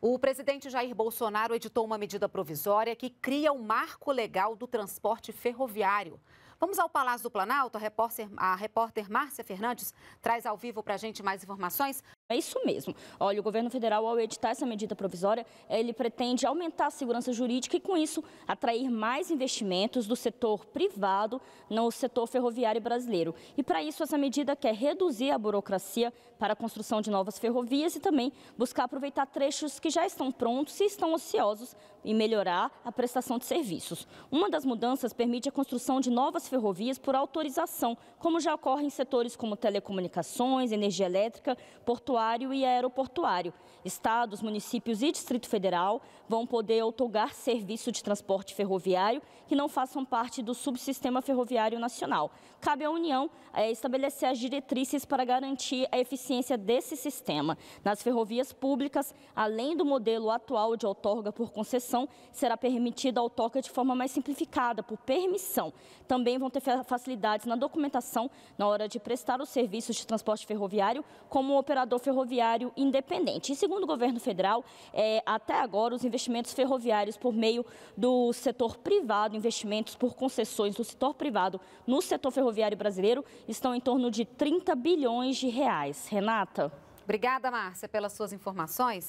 O presidente Jair Bolsonaro editou uma medida provisória que cria o marco legal do transporte ferroviário. Vamos ao Palácio do Planalto. A repórter, a repórter Márcia Fernandes traz ao vivo para a gente mais informações. É isso mesmo. Olha, o governo federal, ao editar essa medida provisória, ele pretende aumentar a segurança jurídica e, com isso, atrair mais investimentos do setor privado no setor ferroviário brasileiro. E, para isso, essa medida quer reduzir a burocracia para a construção de novas ferrovias e também buscar aproveitar trechos que já estão prontos e estão ociosos e melhorar a prestação de serviços. Uma das mudanças permite a construção de novas ferrovias por autorização, como já ocorre em setores como telecomunicações, energia elétrica, portuário e aeroportuário. Estados, municípios e Distrito Federal vão poder outorgar serviço de transporte ferroviário que não façam parte do subsistema ferroviário nacional. Cabe à União é, estabelecer as diretrizes para garantir a eficiência desse sistema. Nas ferrovias públicas, além do modelo atual de outorga por concessão, será permitida a outorga de forma mais simplificada, por permissão. Também vão ter facilidades na documentação na hora de prestar os serviços de transporte ferroviário como o operador ferroviário independente. E segundo o governo federal, é, até agora os investimentos ferroviários por meio do setor privado, investimentos por concessões do setor privado no setor ferroviário brasileiro estão em torno de 30 bilhões de reais. Renata? Obrigada, Márcia, pelas suas informações.